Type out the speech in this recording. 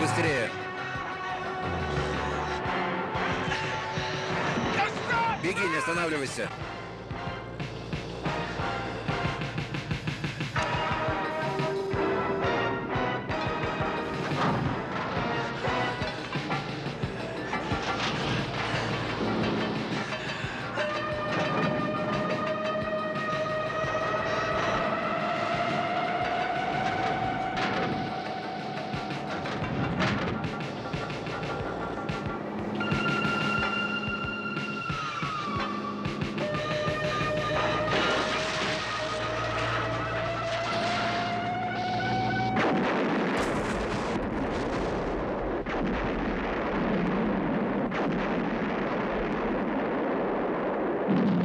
быстрее. Беги, не останавливайся. Thank you